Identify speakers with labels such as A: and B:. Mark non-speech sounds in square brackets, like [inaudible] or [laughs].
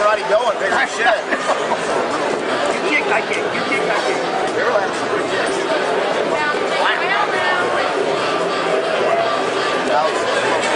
A: karate go and shit. [laughs] you kick, I kick. You kick, I kick. They are having some Wow. Wow.